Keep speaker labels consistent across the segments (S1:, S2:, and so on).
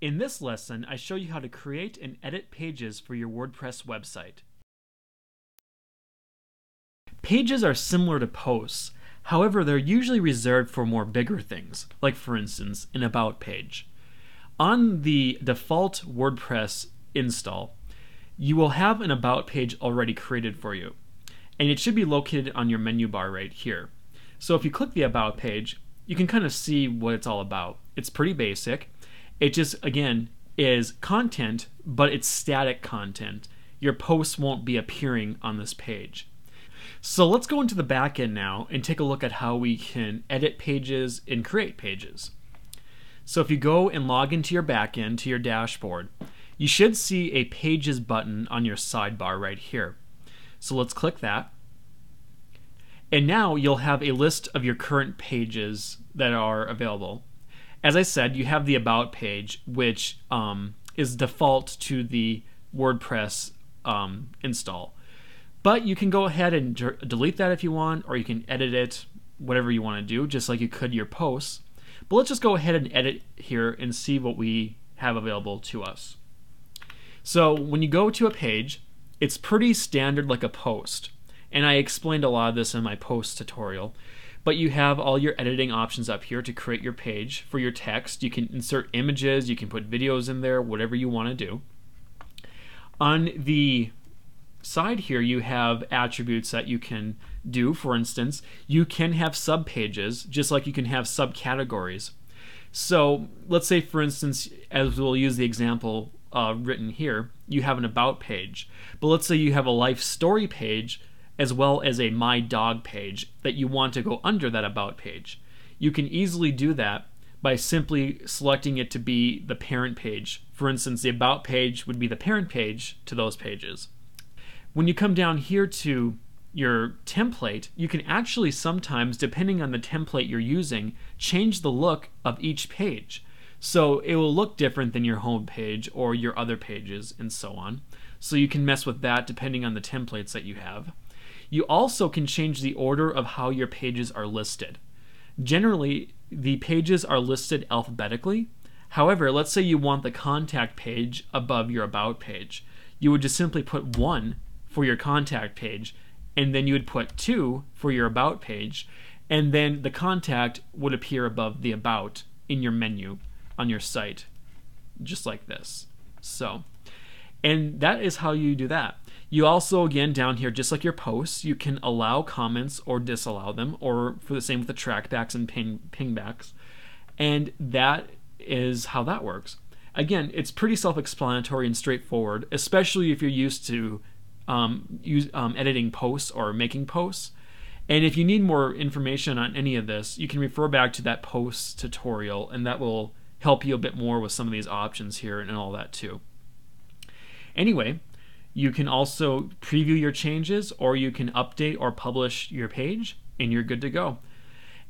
S1: In this lesson, I show you how to create and edit pages for your WordPress website. Pages are similar to posts, however, they're usually reserved for more bigger things, like for instance, an About page. On the default WordPress install, you will have an About page already created for you, and it should be located on your menu bar right here. So if you click the About page, you can kind of see what it's all about. It's pretty basic. It just, again, is content, but it's static content. Your posts won't be appearing on this page. So let's go into the backend now and take a look at how we can edit pages and create pages. So if you go and log into your backend to your dashboard, you should see a pages button on your sidebar right here. So let's click that. And now you'll have a list of your current pages that are available. As I said, you have the About page, which um, is default to the WordPress um, install. But you can go ahead and delete that if you want, or you can edit it, whatever you want to do, just like you could your posts. But let's just go ahead and edit here and see what we have available to us. So when you go to a page, it's pretty standard like a post. And I explained a lot of this in my post tutorial. But you have all your editing options up here to create your page for your text. You can insert images, you can put videos in there, whatever you want to do. On the side here, you have attributes that you can do. For instance, you can have subpages, just like you can have subcategories. So let's say, for instance, as we'll use the example uh, written here, you have an about page. But let's say you have a life story page as well as a my dog page that you want to go under that about page. You can easily do that by simply selecting it to be the parent page. For instance, the about page would be the parent page to those pages. When you come down here to your template, you can actually sometimes, depending on the template you're using, change the look of each page. So it will look different than your home page or your other pages and so on. So you can mess with that depending on the templates that you have. You also can change the order of how your pages are listed. Generally, the pages are listed alphabetically. However, let's say you want the contact page above your about page. You would just simply put 1 for your contact page, and then you would put 2 for your about page, and then the contact would appear above the about in your menu on your site, just like this. So, and that is how you do that. You also, again, down here, just like your posts, you can allow comments or disallow them, or for the same with the trackbacks and ping, pingbacks. And that is how that works. Again, it's pretty self explanatory and straightforward, especially if you're used to um, use, um, editing posts or making posts. And if you need more information on any of this, you can refer back to that post tutorial, and that will help you a bit more with some of these options here and all that too. Anyway, you can also preview your changes or you can update or publish your page and you're good to go.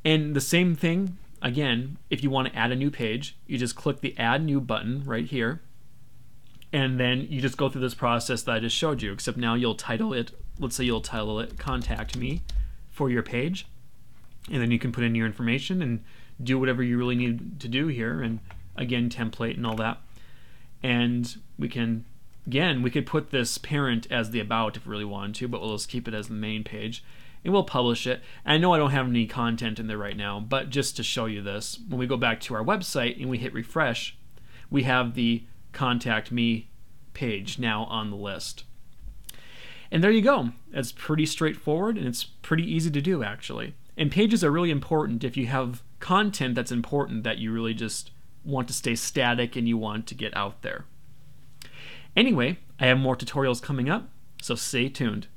S1: And the same thing, again, if you want to add a new page, you just click the add new button right here. And then you just go through this process that I just showed you, except now you'll title it, let's say you'll title it Contact Me for your page. And then you can put in your information and do whatever you really need to do here. And again, template and all that. And we can Again, we could put this parent as the about if we really wanted to, but we'll just keep it as the main page. And we'll publish it. And I know I don't have any content in there right now, but just to show you this, when we go back to our website and we hit refresh, we have the contact me page now on the list. And there you go. It's pretty straightforward and it's pretty easy to do actually. And pages are really important if you have content that's important that you really just want to stay static and you want to get out there. Anyway, I have more tutorials coming up, so stay tuned.